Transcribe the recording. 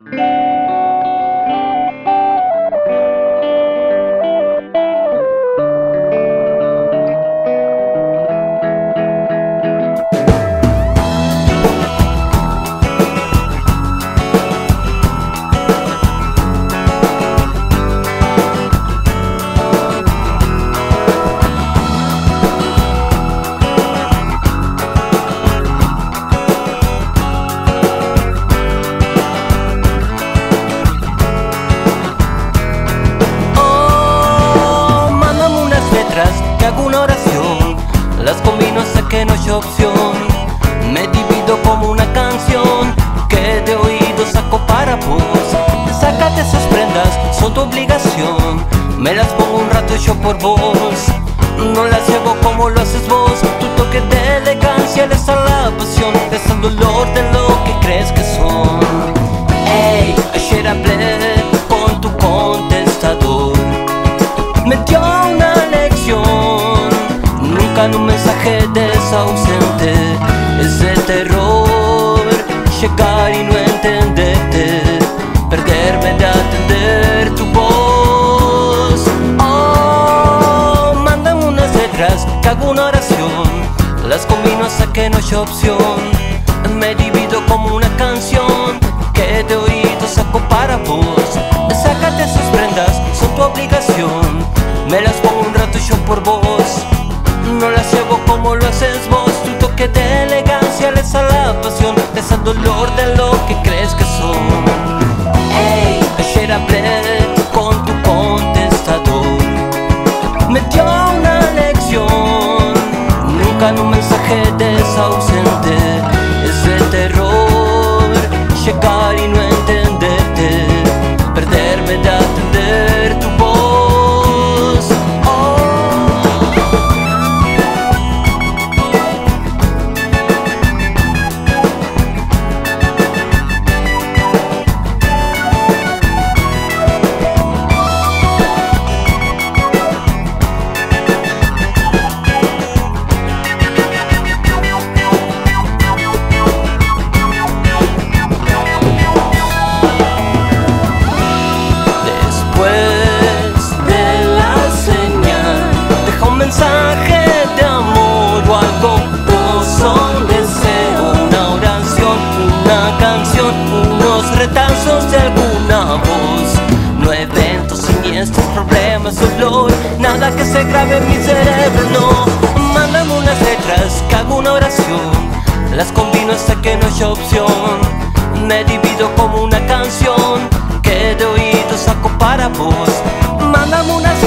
Oh, que hago una oración. Las combino hasta que no hay opción. Me divido como una canción que de oído saco para vos. Sácate esas prendas, son tu obligación. Me las pongo un rato yo por vos. No las llevo como lo haces vos. Tu toque de elegancia les da la pasión. Es el dolor de lo que crees que son. Un mensaje desausente. Es de terror llegar y no entenderte. Perderme de atender tu voz. Oh, mándame unas letras que hago una oración. Las combino hasta que no hay opción. Me divido como una canción que de oído saco para vos. Sácate esas prendas, son tu obligación. Me las pongo un rato yo por vos. No las llevo como lo haces vos. Tu toque de elegancia les da la pasión, da el dolor de lo que crees que son. Ey, ayer hablé con tu contestador. Me dio una lección. Nunca en un mensaje desausente. Unos retazos de alguna voz. No eventos siniestros, problemas, dolor, nada que se grabe en mi cerebro, no. Mándame unas letras que hago una oración, las combino hasta que no haya opción. Me divido como una canción que de oído saco para vos. Mándame unas